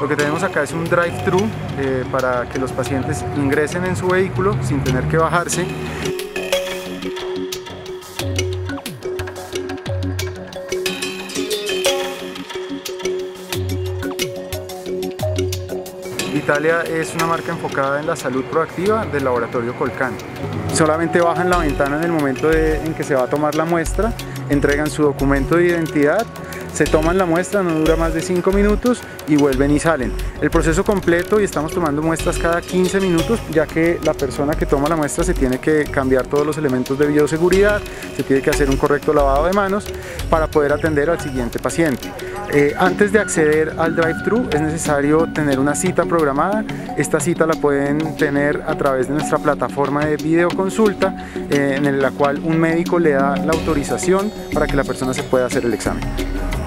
Lo que tenemos acá es un drive-thru eh, para que los pacientes ingresen en su vehículo sin tener que bajarse. Italia es una marca enfocada en la salud proactiva del laboratorio Colcan. Solamente bajan la ventana en el momento en que se va a tomar la muestra, entregan su documento de identidad se toman la muestra, no dura más de 5 minutos y vuelven y salen. El proceso completo y estamos tomando muestras cada 15 minutos ya que la persona que toma la muestra se tiene que cambiar todos los elementos de bioseguridad, se tiene que hacer un correcto lavado de manos para poder atender al siguiente paciente. Eh, antes de acceder al drive-thru es necesario tener una cita programada. Esta cita la pueden tener a través de nuestra plataforma de videoconsulta eh, en la cual un médico le da la autorización para que la persona se pueda hacer el examen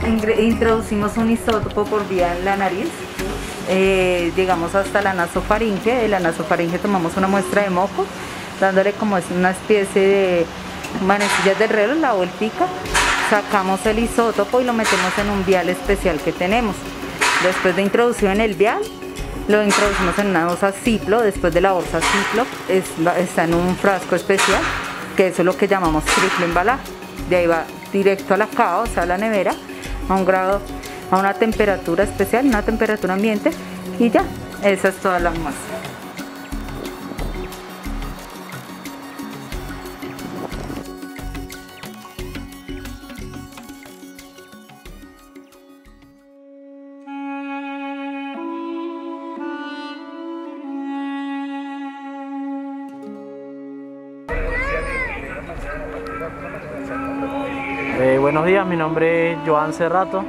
introducimos un isótopo por vía en la nariz, eh, llegamos hasta la nasofaringe, de la nasofaringe tomamos una muestra de moco, dándole como es una especie de manecillas del reloj, la vueltica, sacamos el isótopo y lo metemos en un vial especial que tenemos. Después de introducción en el vial, lo introducimos en una bolsa Ciplo, después de la bolsa Ciplo está en un frasco especial, que eso es lo que llamamos triple embalaje. De ahí va directo a la cava, o sea, a la nevera, a un grado, a una temperatura especial, una temperatura ambiente y ya, esa es toda la muestra. Eh, buenos días, mi nombre es Joan Cerrato,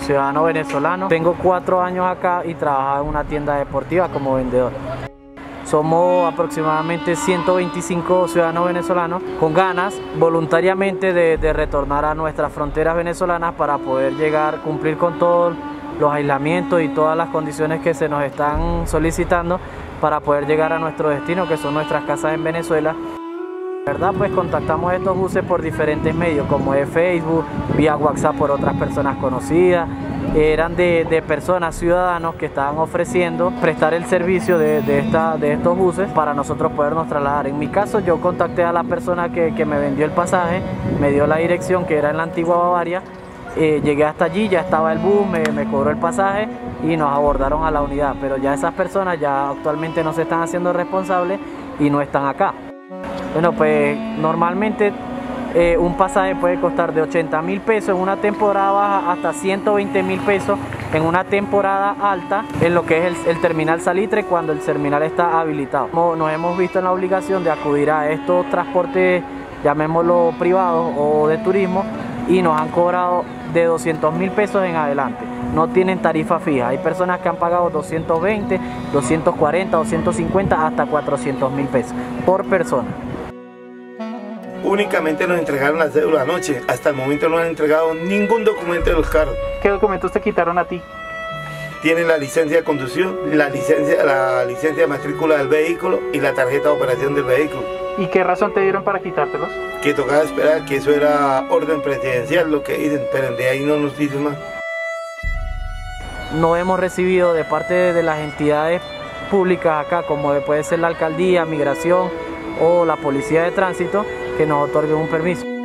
ciudadano venezolano. Tengo cuatro años acá y trabajo en una tienda deportiva como vendedor. Somos aproximadamente 125 ciudadanos venezolanos con ganas voluntariamente de, de retornar a nuestras fronteras venezolanas para poder llegar, cumplir con todos los aislamientos y todas las condiciones que se nos están solicitando para poder llegar a nuestro destino, que son nuestras casas en Venezuela verdad pues contactamos estos buses por diferentes medios como es Facebook, vía WhatsApp por otras personas conocidas, eran de, personas, ciudadanos que estaban ofreciendo prestar el servicio de, de estos buses para nosotros podernos trasladar. En mi caso yo contacté a la persona que, me vendió el pasaje, me dio la dirección que era en la antigua Bavaria, eh, llegué hasta allí, ya estaba el bus, me cobró el pasaje y nos abordaron a la unidad, pero ya esas personas ya actualmente no se están haciendo responsables y no están acá. Bueno, pues normalmente eh, un pasaje puede costar de 80 mil pesos en una temporada baja hasta 120 mil pesos en una temporada alta en lo que es el, terminal salitre cuando el terminal está habilitado. Nos hemos visto en la obligación de acudir a estos transportes, llamémoslo privados o de turismo, y nos han cobrado de 200 mil pesos en adelante. No tienen tarifa fija. Hay personas que han pagado 220, 240, 250 hasta 400 mil pesos por persona únicamente nos entregaron la cédula anoche. Hasta el momento no han entregado ningún documento de los carros. ¿Qué documentos te quitaron a ti? Tienen la licencia de conducción, la licencia, la licencia de matrícula del vehículo y la tarjeta de operación del vehículo. ¿Y qué razón te dieron para quitártelos? Que tocaba esperar, que eso era orden presidencial, lo que dicen, pero de ahí no nos dicen más. No hemos recibido de parte de las entidades públicas acá, como puede ser la alcaldía, migración o la policía de tránsito, que nos otorguen un permiso.